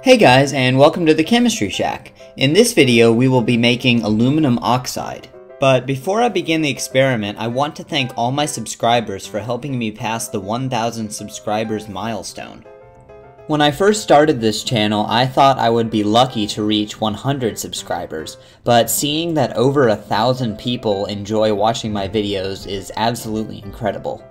Hey guys, and welcome to the Chemistry Shack. In this video, we will be making aluminum oxide. But before I begin the experiment, I want to thank all my subscribers for helping me pass the 1000 subscribers milestone. When I first started this channel, I thought I would be lucky to reach 100 subscribers, but seeing that over a thousand people enjoy watching my videos is absolutely incredible.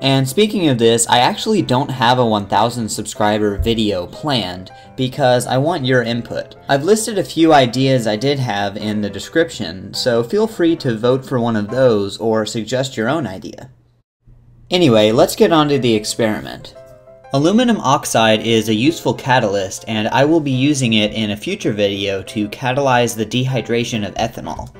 And speaking of this, I actually don't have a 1000 subscriber video planned because I want your input. I've listed a few ideas I did have in the description, so feel free to vote for one of those or suggest your own idea. Anyway, let's get on to the experiment. Aluminum oxide is a useful catalyst and I will be using it in a future video to catalyze the dehydration of ethanol.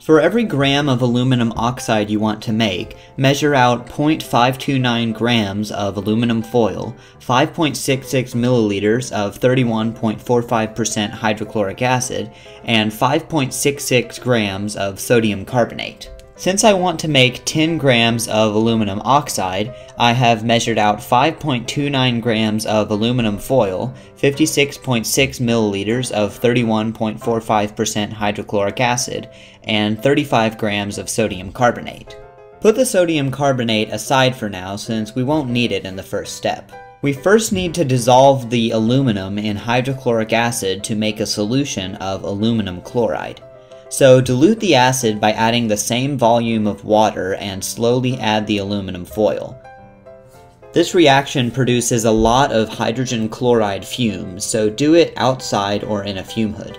For every gram of aluminum oxide you want to make, measure out 0.529 grams of aluminum foil, 5.66 milliliters of 31.45% hydrochloric acid, and 5.66 grams of sodium carbonate. Since I want to make 10 grams of aluminum oxide, I have measured out 5.29 grams of aluminum foil, 56.6 milliliters of 31.45% hydrochloric acid, and 35 grams of sodium carbonate. Put the sodium carbonate aside for now since we won't need it in the first step. We first need to dissolve the aluminum in hydrochloric acid to make a solution of aluminum chloride. So dilute the acid by adding the same volume of water and slowly add the aluminum foil. This reaction produces a lot of hydrogen chloride fumes, so do it outside or in a fume hood.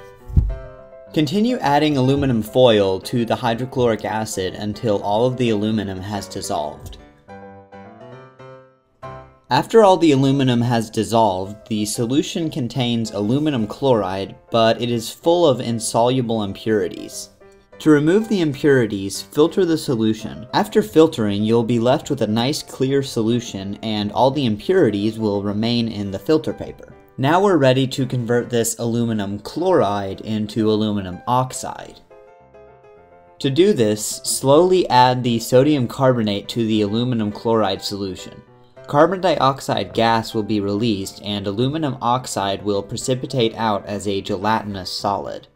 Continue adding aluminum foil to the hydrochloric acid until all of the aluminum has dissolved. After all the aluminum has dissolved, the solution contains aluminum chloride, but it is full of insoluble impurities. To remove the impurities, filter the solution. After filtering, you'll be left with a nice clear solution and all the impurities will remain in the filter paper. Now we're ready to convert this aluminum chloride into aluminum oxide. To do this, slowly add the sodium carbonate to the aluminum chloride solution. Carbon dioxide gas will be released and aluminum oxide will precipitate out as a gelatinous solid.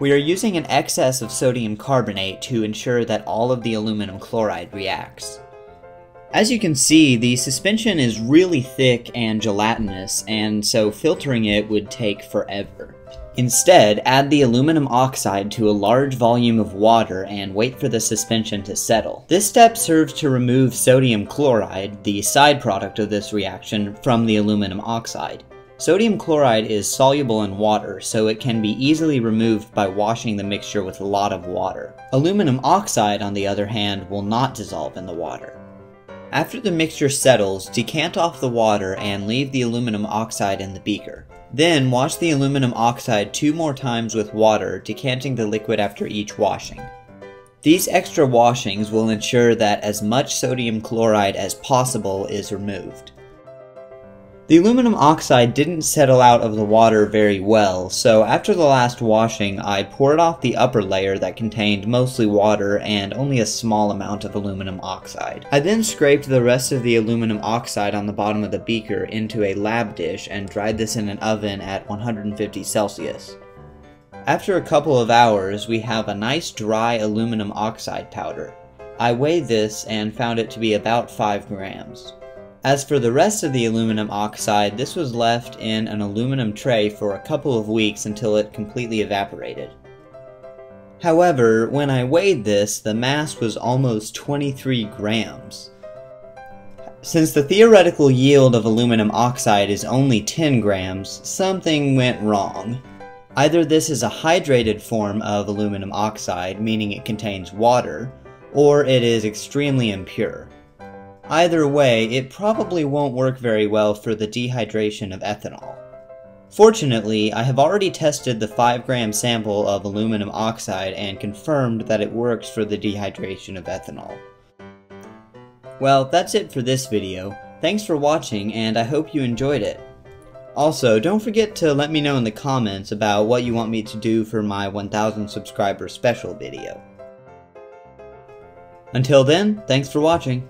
We are using an excess of sodium carbonate to ensure that all of the aluminum chloride reacts. As you can see, the suspension is really thick and gelatinous, and so filtering it would take forever. Instead, add the aluminum oxide to a large volume of water and wait for the suspension to settle. This step serves to remove sodium chloride, the side product of this reaction, from the aluminum oxide. Sodium chloride is soluble in water, so it can be easily removed by washing the mixture with a lot of water. Aluminum oxide, on the other hand, will not dissolve in the water. After the mixture settles, decant off the water and leave the aluminum oxide in the beaker. Then wash the aluminum oxide two more times with water, decanting the liquid after each washing. These extra washings will ensure that as much sodium chloride as possible is removed. The aluminum oxide didn't settle out of the water very well, so after the last washing I poured off the upper layer that contained mostly water and only a small amount of aluminum oxide. I then scraped the rest of the aluminum oxide on the bottom of the beaker into a lab dish and dried this in an oven at 150 Celsius. After a couple of hours, we have a nice dry aluminum oxide powder. I weighed this and found it to be about 5 grams. As for the rest of the aluminum oxide, this was left in an aluminum tray for a couple of weeks until it completely evaporated. However, when I weighed this, the mass was almost 23 grams. Since the theoretical yield of aluminum oxide is only 10 grams, something went wrong. Either this is a hydrated form of aluminum oxide, meaning it contains water, or it is extremely impure. Either way, it probably won't work very well for the dehydration of ethanol. Fortunately, I have already tested the 5 gram sample of aluminum oxide and confirmed that it works for the dehydration of ethanol. Well, that's it for this video. Thanks for watching and I hope you enjoyed it. Also, don't forget to let me know in the comments about what you want me to do for my 1000 subscriber special video. Until then, thanks for watching.